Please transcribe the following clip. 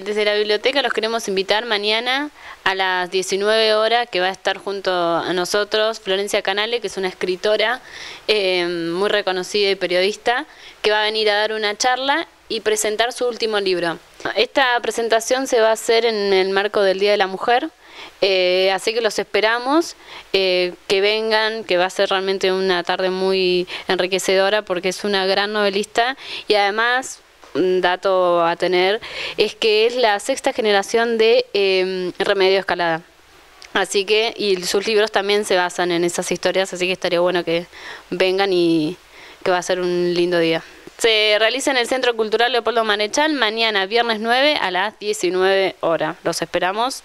biblioteca los queremos invitar mañana a las 19 horas que va a estar junto a nosotros Florencia Canale, que es una escritora eh, muy reconocida y periodista, que va a venir a dar una charla y presentar su último libro. Esta presentación se va a hacer en el marco del Día de la Mujer. Eh, así que los esperamos, eh, que vengan, que va a ser realmente una tarde muy enriquecedora porque es una gran novelista y además dato a tener es que es la sexta generación de em, Remedio Escalada. Así que, y sus libros también se basan en esas historias, así que estaría bueno que vengan y que va a ser un lindo día. Se realiza en el Centro Cultural Leopoldo Manechal mañana, viernes 9 a las 19 horas. Los esperamos.